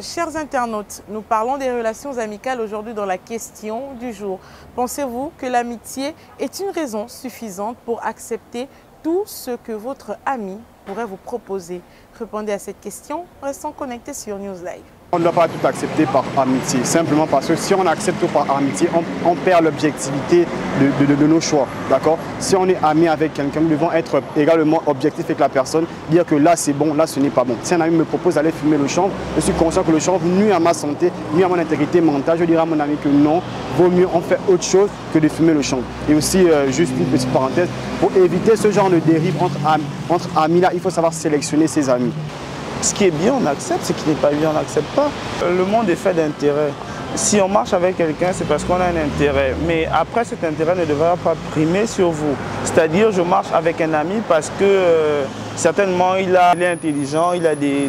chers internautes, nous parlons des relations amicales aujourd'hui dans la question du jour. Pensez-vous que l'amitié est une raison suffisante pour accepter tout ce que votre ami pourrait vous proposer? Répondez à cette question, restons connectés sur News Live. On ne doit pas tout accepter par amitié, simplement parce que si on accepte tout par amitié, on, perd l'objectivité de, nos choix, d'accord? Si on est ami avec quelqu'un, nous devons être également objectifs avec la personne, dire que là c'est bon, là ce n'est pas bon. Si un ami me propose d'aller fumer le chanvre, je suis conscient que le chanvre nuit à ma santé, nuit à mon intégrité mentale, je dirais à mon ami que non, vaut mieux on fait autre chose que de fumer le chanvre. Et aussi, euh, juste une petite parenthèse, pour éviter ce genre de dérive entre, entre amis, là, il faut savoir sélectionner ses amis. Ce qui est bien, on accepte. Ce qui n'est pas bien, on n'accepte pas. Le monde est fait d'intérêt. Si on marche avec quelqu'un, c'est parce qu'on a un intérêt. Mais après, cet intérêt ne devra pas primer sur vous. C'est-à-dire, je marche avec un ami parce que euh, certainement, il, est intelligent, il a des,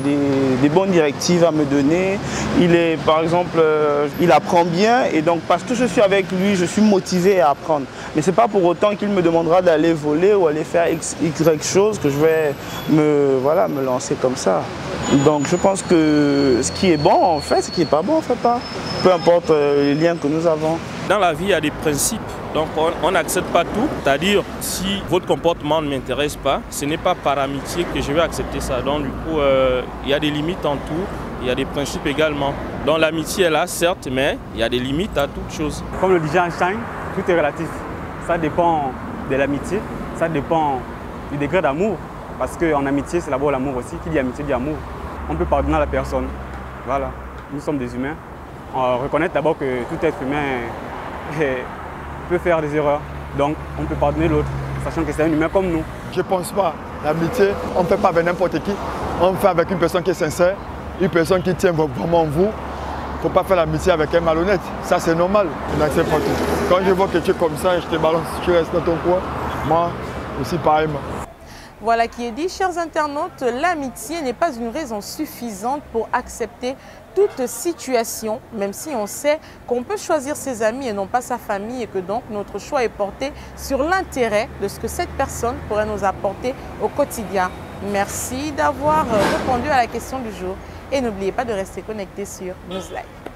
bonnes directives à me donner. Il est, par exemple, euh, il apprend bien. Et donc, parce que je suis avec lui, je suis motivé à apprendre. Mais ce n'est pas pour autant qu'il me demandera d'aller voler ou aller faire X, Y chose que je vais me, me lancer comme ça. Donc je pense que ce qui est bon, en fait, ce qui n'est pas bon, on ne fait pas. Peu importe euh, les liens que nous avons. Dans la vie, il y a des principes. Donc on n'accepte pas tout. C'est-à-dire, si votre comportement ne m'intéresse pas, ce n'est pas par amitié que je vais accepter ça. Donc du coup, euh, il y a des limites en tout. Il y a des principes également. Donc l'amitié est là, certes, mais il y a des limites à toute chose. Comme le dit Einstein, tout est relatif. Ça dépend de l'amitié, ça dépend du degré d'amour. Parce qu'en amitié, c'est d'abord l'amour aussi. Qui dit amitié dit amour on peut pardonner à la personne. Voilà, nous sommes des humains. On reconnaît d'abord que tout être humain peut faire des erreurs. Donc on peut pardonner l'autre, sachant que c'est un humain comme nous. Je ne pense pas. L'amitié, on ne fait pas avec n'importe qui. On fait avec une personne qui est sincère, une personne qui tient vraiment en vous. Il ne faut pas faire l'amitié avec un malhonnête. Ça, c'est normal. Pas. Quand je vois quelque chose comme ça et je te balance, tu restes dans ton coin, moi aussi pareillement. Voilà qui est dit. Chers internautes, l'amitié n'est pas une raison suffisante pour accepter toute situation, même si on sait qu'on peut choisir ses amis et non pas sa famille et que donc notre choix est porté sur l'intérêt de ce que cette personne pourrait nous apporter au quotidien. Merci d'avoir répondu à la question du jour et n'oubliez pas de rester connecté sur Newslight.